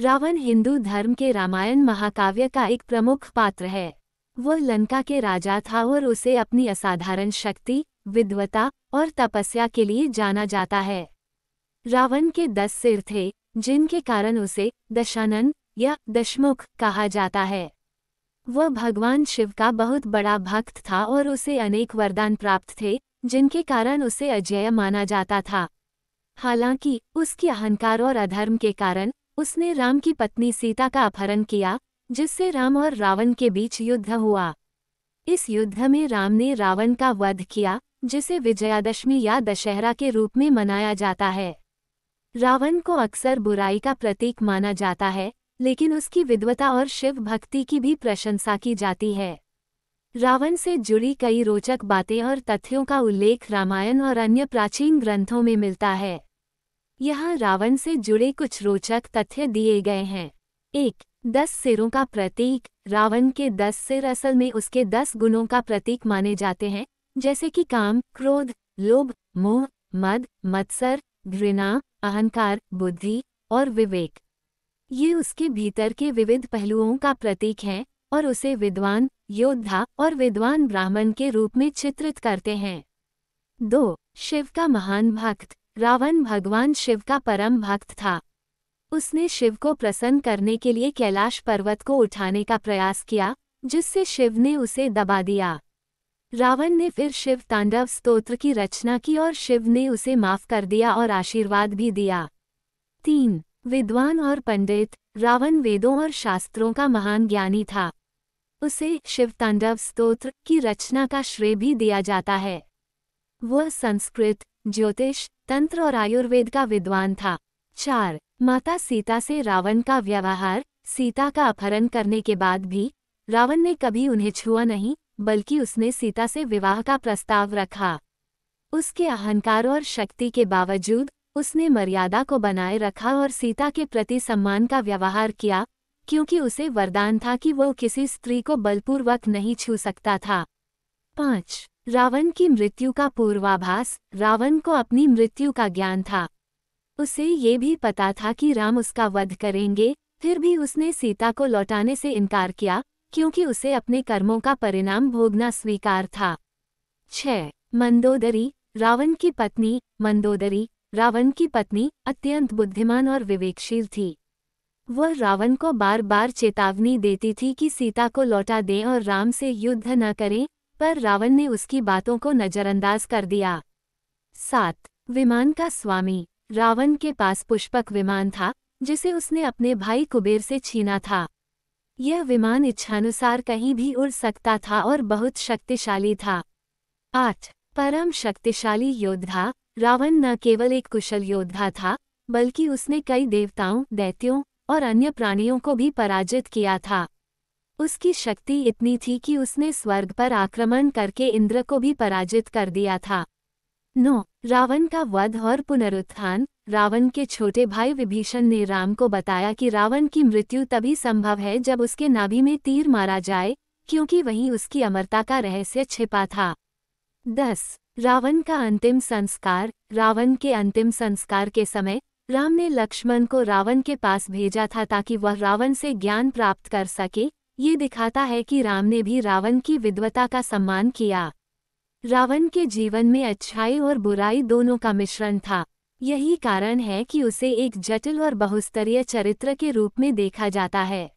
रावण हिंदू धर्म के रामायण महाकाव्य का एक प्रमुख पात्र है। वह लंका के राजा था और उसे अपनी असाधारण शक्ति, विद्वता और तपस्या के लिए जाना जाता है। रावण के दस सिर थे, जिनके कारण उसे दशानन या दशमुख कहा जाता है। वह भगवान शिव का बहुत बड़ा भक्त था और उसे अनेक वरदान प्राप्त थे, जिनके कारण उसे अजय माना जाता था। हालाँकि, उसके अहंकार और अधर्म के कारण उसने राम की पत्नी सीता का अपहरण किया, जिससे राम और रावण के बीच युद्ध हुआ। इस युद्ध में राम ने रावण का वध किया, जिसे विजयादशमी या दशहरा के रूप में मनाया जाता है। रावण को अक्सर बुराई का प्रतीक माना जाता है, लेकिन उसकी विद्वता और शिव भक्ति की भी प्रशंसा की जाती है। रावण से जुड़ी कई रोचक बातें और तथ्यों का उल्लेख रामायण और अन्य प्राचीन ग्रंथों में मिलता है। यहाँ रावण से जुड़े कुछ रोचक तथ्य दिए गए हैं। एक, दस सिरों का प्रतीक। रावण के दस सिर असल में उसके दस गुणों का प्रतीक माने जाते हैं, जैसे कि काम, क्रोध, लोभ, मोह, मद, मत्सर, घृणा, अहंकार, बुद्धि और विवेक। ये उसके भीतर के विविध पहलुओं का प्रतीक हैं और उसे विद्वान, योद्धा और विद्वान ब्राह्मण के रूप में चित्रित करते हैं। दो, शिव का महान भक्त। रावण भगवान शिव का परम भक्त था। उसने शिव को प्रसन्न करने के लिए कैलाश पर्वत को उठाने का प्रयास किया, जिससे शिव ने उसे दबा दिया। रावण ने फिर शिव तांडव स्तोत्र की रचना की और शिव ने उसे माफ़ कर दिया और आशीर्वाद भी दिया। तीन, विद्वान और पंडित, रावण वेदों और शास्त्रों का महान ज्ञानी था। उसे शिवतांडव स्तोत्र की रचना का श्रेय भी दिया जाता है। वह संस्कृत, ज्योतिष तंत्र और आयुर्वेद का विद्वान था। चार, माता सीता से रावण का व्यवहार, सीता का अपहरण करने के बाद भी, रावण ने कभी उन्हें छुआ नहीं, बल्कि उसने सीता से विवाह का प्रस्ताव रखा। उसके अहंकार और शक्ति के बावजूद, उसने मर्यादा को बनाए रखा और सीता के प्रति सम्मान का व्यवहार किया, क्योंकि उसे वरदान था कि वो किसी स्त्री को बलपूर्वक नहीं छू सकता था। पाँच रावण की मृत्यु का पूर्वाभास, रावण को अपनी मृत्यु का ज्ञान था। उसे ये भी पता था कि राम उसका वध करेंगे, फिर भी उसने सीता को लौटाने से इनकार किया, क्योंकि उसे अपने कर्मों का परिणाम भोगना स्वीकार था। छह मंदोदरी, रावण की पत्नी, मंदोदरी, रावण की पत्नी अत्यंत बुद्धिमान और विवेकशील थी। वह रावण को बार बार चेतावनी देती थी कि सीता को लौटा दें और राम से युद्ध न करें पर रावण ने उसकी बातों को नजरअंदाज कर दिया। सात, विमान का स्वामी। रावण के पास पुष्पक विमान था, जिसे उसने अपने भाई कुबेर से छीना था। यह विमान इच्छानुसार कहीं भी उड़ सकता था और बहुत शक्तिशाली था। आठ, परम शक्तिशाली योद्धा। रावण न केवल एक कुशल योद्धा था, बल्कि उसने कई देवताओं, दैत्यों और अन्य प्राणियों को भी पराजित किया था। उसकी शक्ति इतनी थी कि उसने स्वर्ग पर आक्रमण करके इंद्र को भी पराजित कर दिया था। नौ, रावण का वध और पुनरुत्थान, रावण के छोटे भाई विभीषण ने राम को बताया कि रावण की मृत्यु तभी संभव है जब उसके नाभि में तीर मारा जाए, क्योंकि वहीं उसकी अमरता का रहस्य छिपा था। दस, रावण का अंतिम संस्कार, रावण के अंतिम संस्कार के समय, राम ने लक्ष्मण को रावण के पास भेजा था ताकि वह रावण से ज्ञान प्राप्त कर सके ये दिखाता है कि राम ने भी रावण की विद्वता का सम्मान किया। रावण के जीवन में अच्छाई और बुराई दोनों का मिश्रण था। यही कारण है कि उसे एक जटिल और बहुस्तरीय चरित्र के रूप में देखा जाता है।